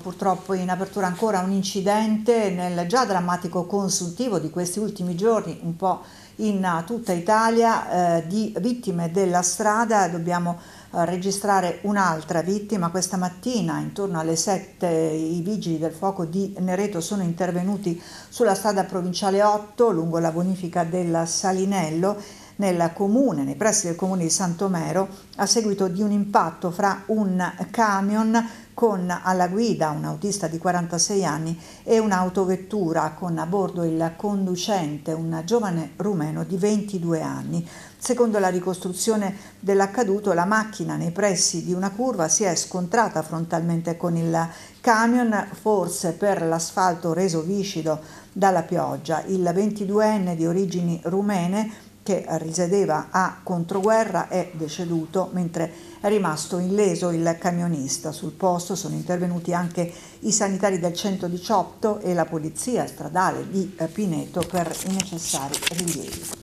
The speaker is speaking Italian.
purtroppo in apertura ancora un incidente nel già drammatico consultivo di questi ultimi giorni, un po' in tutta Italia, eh, di vittime della strada. Dobbiamo eh, registrare un'altra vittima. Questa mattina, intorno alle 7, i vigili del fuoco di Nereto sono intervenuti sulla strada provinciale 8 lungo la bonifica del Salinello nel comune, nei pressi del comune di Santomero, a seguito di un impatto fra un camion con alla guida un autista di 46 anni e un'autovettura con a bordo il conducente, un giovane rumeno di 22 anni. Secondo la ricostruzione dell'accaduto, la macchina nei pressi di una curva si è scontrata frontalmente con il camion, forse per l'asfalto reso viscido dalla pioggia. Il 22enne di origini rumene che risiedeva a Controguerra è deceduto mentre è rimasto illeso il camionista. Sul posto sono intervenuti anche i sanitari del 118 e la polizia stradale di Pineto per i necessari rilievi.